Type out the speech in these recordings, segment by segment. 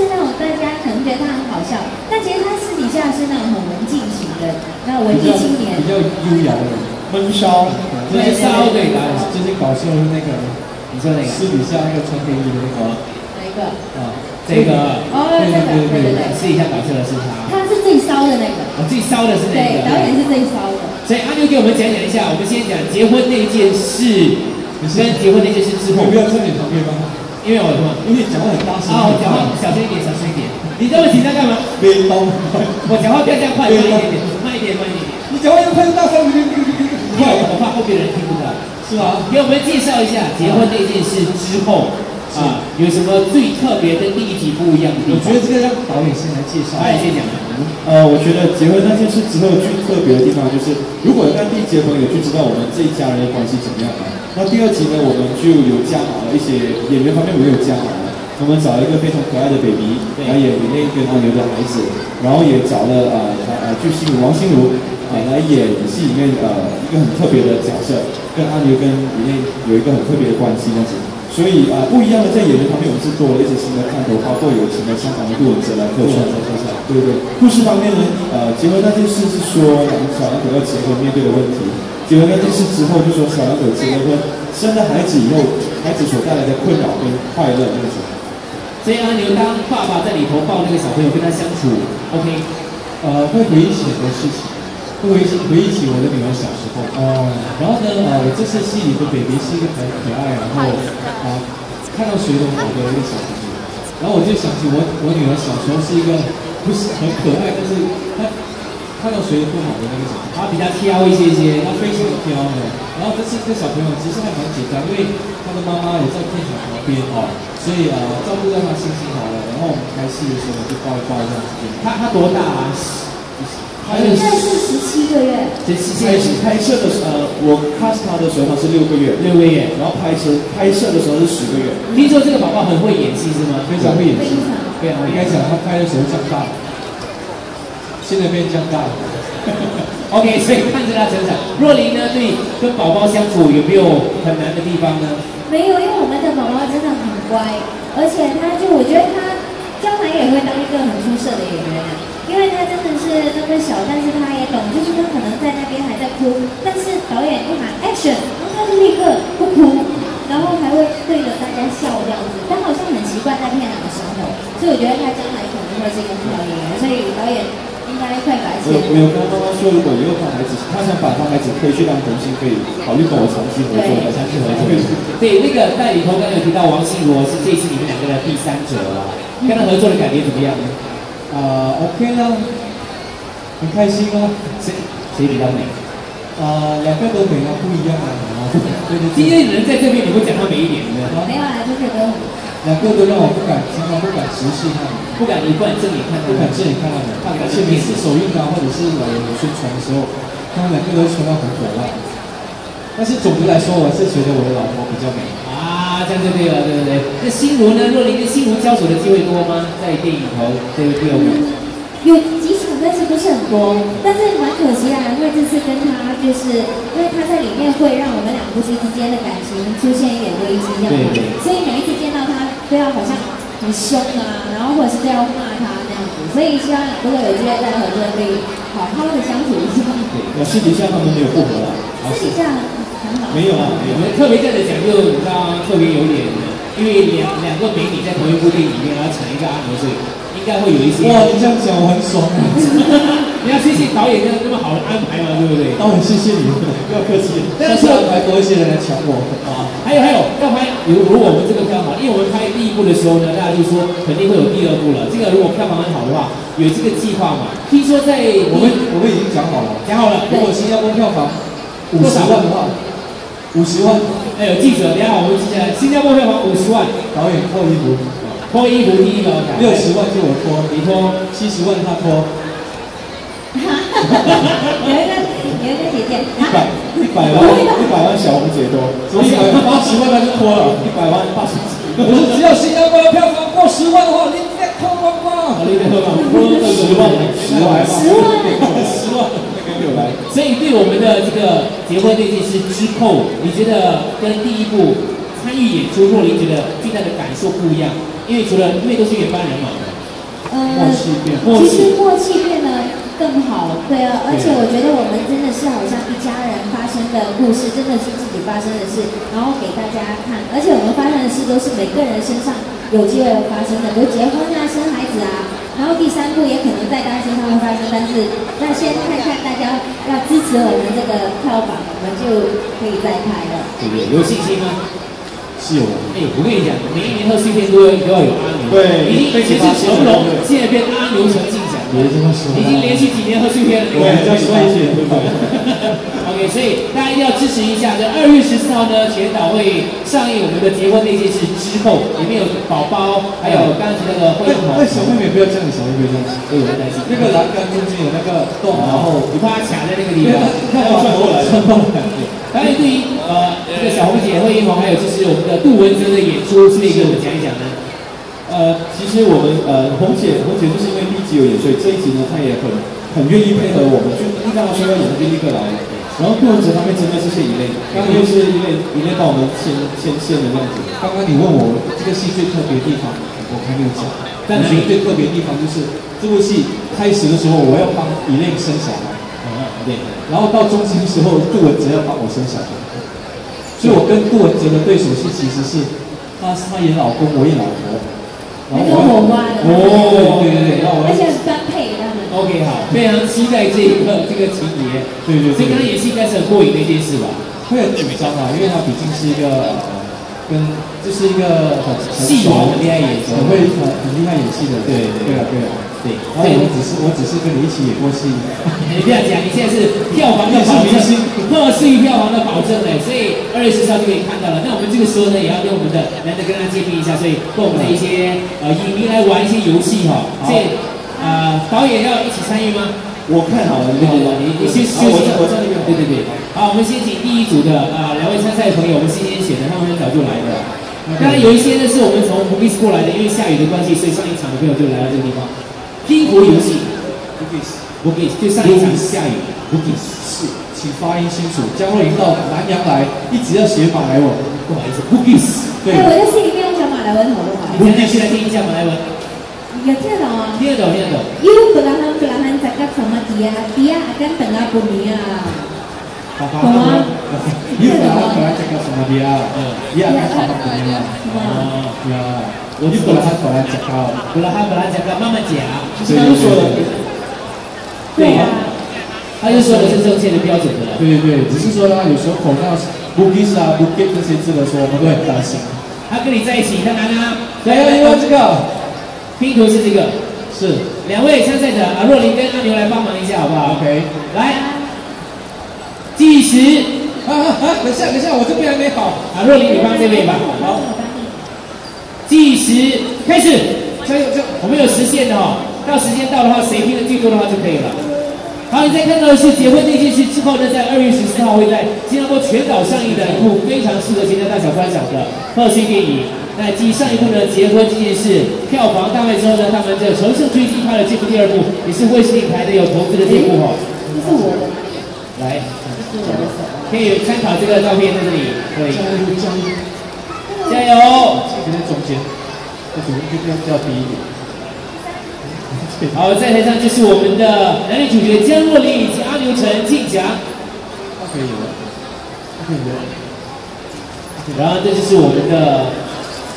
是那种大家可能觉得他很好笑，但其实他私底下是那种很文静型的，那文艺青年比。较优雅的人，闷骚，对骚对答案。最近搞笑的那个，你说哪个？私底下那个穿黑衣的那个哪一个？啊，这个，哦，这个，对对对，私底下搞笑的是他，他是最骚的那个。哦，最骚的是哪对，个？导演是最骚的。所以阿牛给我们讲讲一下，我们先讲结婚那件事，你先结婚那件事之后你，不要穿点旁边吗？因为我什么？因为你讲话很大声。啊，我讲话小声一点，小声一点。你这么紧张干嘛？别动。我讲话不要这样快，慢一点点，慢一点，慢一点点。你讲话又快又大声，快，我怕后边的人听不到。是吧？给我们介绍一下结婚这件事之后啊，有什么最特别跟第一集不一样的地方？我觉得这个让导演先来介绍。导演先讲。呃，我觉得结婚那件事之后最特别的地方就是，如果看第一集的朋友就知道我们这一家人的关系怎么样了。那第二集呢，我们就有加码了一些演员方面，我们有加码了。我们找了一个非常可爱的 baby 来演里面跟阿牛的孩子，然后也找了呃呃巨星如王心如啊、来演戏里面呃一个很特别的角色，跟阿牛跟里面有一个很特别的关系这样子。所以啊、不一样的在演员方面，我们是多了一些新的看头，包括有请了香港的杜文泽来客串。对对对，故事方面呢，呃，结婚那件事是说两小两口要结婚面对的问题。结婚那件事之后，就说小两口结了婚，生了孩子以后，孩子所带来的困扰跟快乐那种。所以阿牛当爸爸在里头抱那个小朋友跟他相处，OK，呃，会回忆起很多事情，回忆起回忆起我的女儿小时候。哦。然后呢，呃，我这次戏里的 baby 是一个很可爱，然后啊、看到水龙头的一个小朋友，然后我就想起我我女儿小时候是一个不是很可爱，但是她看到水不好的那个小朋友。她比较挑一些些，她非常的挑的。然后这次这个小朋友其实还蛮简单，因为他的妈妈也在片场旁边哦，所以呃照顾到他心情好了。然后我们拍戏的时候就抱一抱这样子。他他多大啊？他应该是十七个月。这是开始拍摄的时候，呃，我 cast 他的时候他是六个月，六个月，然后拍摄拍摄的时候是十个月。听说这个宝宝很会演戏是吗？非常会演戏非常，对啊，应该讲他拍的时候长大了，现在变长大了。OK，所以看着他成长。若琳呢，对跟宝宝相处有没有很难的地方呢？没有，因为我们的宝宝真的很乖，而且他就我觉得他将来也会当一个很出色的演员啊，因为他真的是那么小，但是他也懂，就是他可能在那边还在哭，但是导演一喊 action，然后他就立刻不哭，然后还会对着大家笑这样子，他好像很习惯在片场的时候，所以我觉得他将是一个很好演员，所以导演应该会把我有我有跟他妈妈说，如果以后他孩子，他想把他孩子推去当童星，可以考虑跟我长期合作，长期合作。对，那个在里头刚才有提到王心如是这次你们两个的第三者了，跟他合作的感觉怎么样呢？啊、o k 啦，很开心啊。谁谁比较美？啊、两个都美啊，不一样啊。啊对对今对，天人在这边，你会讲到美一点呢？没有啊，就是都两个都让我不敢，常常不敢直视他们，不敢一贯正眼看他不敢正眼看他们。而且每次首映啊，或者是呃有宣传的时候，他们两个都穿到很火辣。但是总的来说，我是觉得我的老婆比较美。啊，这样就对了，对不对？那心如呢？若琳跟心如交手的机会多吗？在电影头这个第二部。有几场，但是不是很多，但是蛮可惜啊，因为这次跟他就是因为他在里面会让我们两夫妻之间的感情出现一点危机对所以每一次见到他都要好像很凶啊，然后或者是这样骂他那样子，所以希望如果有机会再合作，可以好好的相处一下。那私底下他们没有复合啊，私底下很好，没有啊，没有。我们特别这样讲，就你知道特别有点，因为两两个美女在同一部电影里面，然后抢一个阿牛，所以应该会有一些。哇，你这样讲我很爽啊！你 要谢谢导演这样这么好的安排嘛，对不对？当然谢谢你，不要客气。但是下次安排多一些人来抢我啊，还有还有，要拍如如果我们这个票嘛，因为我们拍第一部的时候呢，大家就说肯定会有第二部了。这个如果票房很好的话，有这个计划嘛？听说在我们我们已经讲好了，讲好了，如果新加坡票房五十万的话，五十万，哎有记者，等一下我们记下来，新加坡票房五十万，导演脱衣服，脱衣服第一个，六十万就我脱，你脱，七十万他脱，有一个有一个姐姐，一百一百万一百万小红姐多，所以一百八十万他就脱了，一百万八十不是只要新加坡的票房过十万的话，你再脱光光。好，你再喝吧，十万。十万。十万，十万，那个有来。所以对我们的这个结婚这件事之后，你觉得跟第一部参与演出，若琳觉得最大的感受不一样？因为除了因为都是原班人马嘛，默契变，其实默契变呢更好，对啊，而且我觉得我们真的是好像一家人发生的故事，真的是自己发生的事，然后给大家看，而且我们发生的事都是每个人身上有机会发生的，比如结婚啊、生孩子啊，然后第三步也可能在大家身上会发生，但是那先看看大家要支持我们这个票房，我们就可以再拍了。对不对？有信心吗？是有的。哎，我跟你讲，每一年贺岁片都要都要有阿牛，对已经以前是成龙，现在变阿牛成竞奖，别这么说已经连续几年贺岁片了，对，再说一些，对不对？OK，所以大家一定要支持一下。这二月十四号呢，全岛会上映我们的《结婚那件事》之后，里面有宝宝，还有刚刚提到的惠哎红哎，小妹妹不要这样，小妹妹不要这样。我有在担心。那个栏杆中间有那个洞，然后你怕它卡在那个地方。看要转过来转过来。当然，对于呃这个小红姐、惠英红，还有就是我们的杜文泽的演出，是不是也给我们讲？呃，其实我们呃，红姐，红姐就是因为第一集有演，所以这一集呢，她也很很愿意配合我们，就一刚刚说要演，就立刻来。然后杜文哲他们真的是谢一类，刚刚又是一类一类帮我们牵牵线的样子。刚刚你问我这个戏最特别的地方，我还没有讲。但我觉得最特别的地方就是这部戏开始的时候，我要帮以类生小孩，对，然后到中间的时候，杜文哲要帮我生小孩，所以我跟杜文哲的对手戏其实是他他演老公，我演老婆，然很后火花的，哦，对对对，那我要而且很般配他们。OK，好，非常期待这一刻这个情节。对对对所以刚刚演戏应该是很过瘾的一件事吧？会很紧张啊，因为他毕竟是一个呃跟就是一个很戏王很厉害演很会很很厉害演戏的，对对啊对啊。对，然后我只是我只是跟你一起演过戏，你不要讲，你现在是票房的保证，贺岁票房的保证嘞，所以二月十号就可以看到了。那我们这个时候呢，也要跟我们的难得跟大家见面一下，所以跟我们的一些呃影迷来玩一些游戏哈。所以呃，导演要一起参与吗？我看好了，对对对，你你先休息好我在我在那边。对对对，好，我们先请第一组的啊、两位参赛朋友，我们先先选的，他们很早就来的。当然有一些呢是我们从湖 i s 过来的，因为下雨的关系，所以上一场的朋友就来到这个地方。拼图游戏给，就上一场下雨。Boogies 是，请发音清楚。江若琳到南洋来，一直要写马来文，不好意思 b o o g i e s 对哎，，我在心里面用讲马来文好不好？你现在先来听一下马来文，有听得懂啊？听得懂，听得懂。You belahan belahan cakap sama dia, dia akan tengah 好好怎么样？是吗？哦，对啊，我就本来他本来讲到，本来他本来讲个慢慢讲，就是他们说的，对呀、啊，他就说的是正确的标准的了。对对对，只是说他有时候口到 Boogies 啊 Boogie 这些字的时候，我们都很担心。他跟你在一起，他难啊。对啊，因为这个拼图是这个，是两位参赛者啊，若琳跟阿牛来帮忙一下好不好 OK。来，计时啊啊啊！等一下等一下，我这边还没好。啊，若琳你帮这边吧。好，计时开始。加油加油！我们有时限的哦，到时间到的话，谁拼的最多的话就可以了。好，你再看到的是结婚那件事之后呢，在二月十四号会在新加坡全岛上映的一部非常适合全家大小观赏的贺岁电影。那继上一部呢，结婚这件事票房大卖之后呢，他们就乘胜追击拍了这部第二部，也是卫视电台的有投资的这部哦。这是我的，来。可以参考这个照片在这里，可以加油加油！加油。这个在中间，这主就比较低一点。好，在台上就是我们的男女主角江若琳以及阿牛陈进奖。那可以了，可以了。然后这就是我们的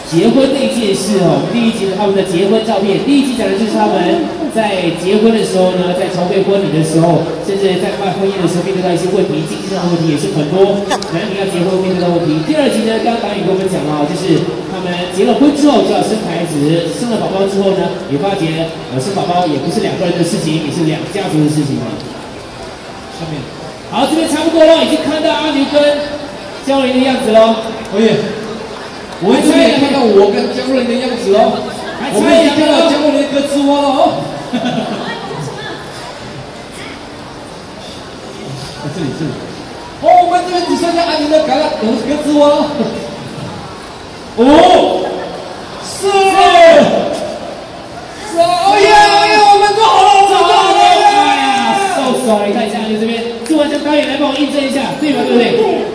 结婚那件事哦，第一集的他们的结婚照片，第一集讲的就是他们在结婚的时候呢，在筹备婚礼的时候，甚至在办婚宴的时候面对到一些问题，经济上的问题也是很多男女要结婚面对到问题。第二集呢，刚刚导演跟我们讲了哦，就是他们结了婚之后就要生孩子，生了宝宝之后呢，也发觉呃生宝宝也不是两个人的事情，也是两家族的事情嘛。下面，好，这边差不多了，已经看到阿牛跟江若琳的样子喽。我也，我这边也看到我跟江若琳的样子哦。我们已经看到江若琳的胳肢窝了哦。啊，这里这里。哦，我们这边只剩下安妮的橄榄有胳肢窝了。五、是。是啊！哎呀哎呀，我们做好了，我们做好了！哎呀，so sorry，看一下你这边，做完这导演来帮我印证一下，对吧？对不对？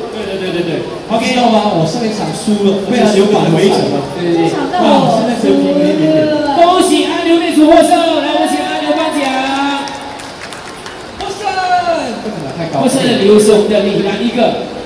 对对对对对。OK，知道吗？我上一场输了，被他有把围城了。对对对。那我现在只有平平一点点。恭喜阿牛妹组获胜，来我们请阿牛颁奖。获胜！不可能太高。获胜的礼物是我们的李兰一个。